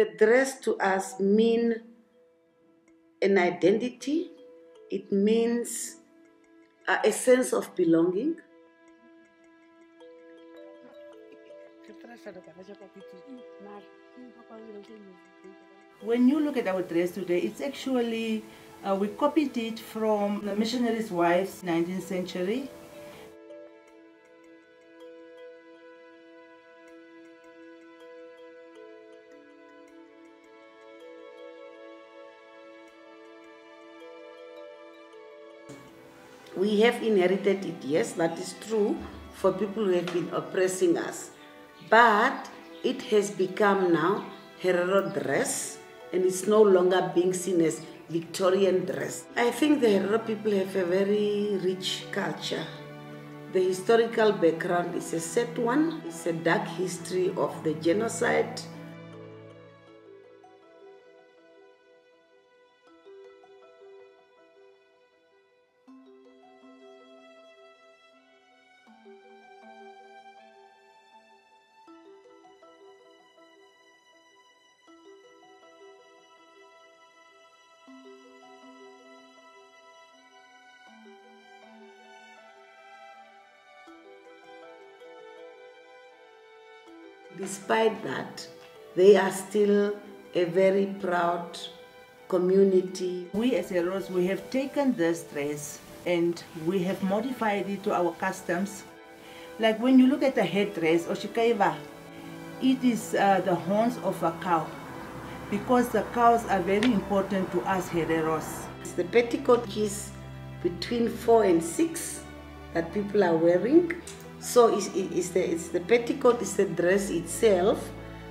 The dress to us mean an identity. It means a sense of belonging. When you look at our dress today, it's actually, uh, we copied it from the missionaries' wives, 19th century. We have inherited it, yes, that is true for people who have been oppressing us. But it has become now Herero dress and it's no longer being seen as Victorian dress. I think the Herero people have a very rich culture. The historical background is a set one, it's a dark history of the genocide. Despite that, they are still a very proud community. We as Hereros, we have taken this dress and we have modified it to our customs. Like when you look at the headdress, Otjikaiva, it is uh, the horns of a cow because the cows are very important to us Hereros. The petticoat is between four and six that people are wearing. So it's, it's, the, it's the petticoat, it's the dress itself,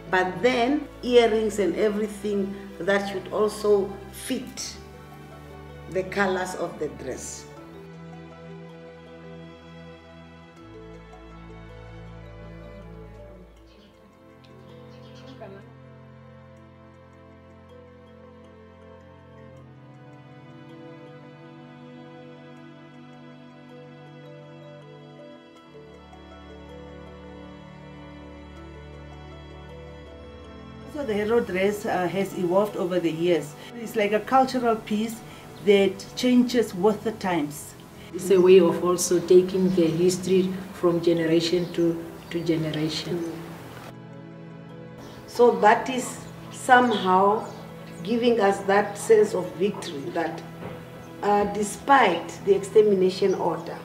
but then earrings and everything that should also fit the colors of the dress. So the Herero dress uh, has evolved over the years. It's like a cultural piece that changes with the times. It's a way of also taking the history from generation to, to generation. So that is somehow giving us that sense of victory that uh, despite the extermination order,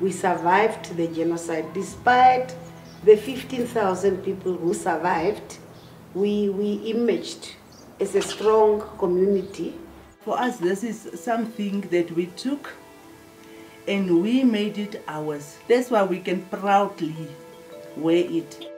we survived the genocide. Despite the 15,000 people who survived, we, we emerged as a strong community. For us, this is something that we took and we made it ours. That's why we can proudly wear it.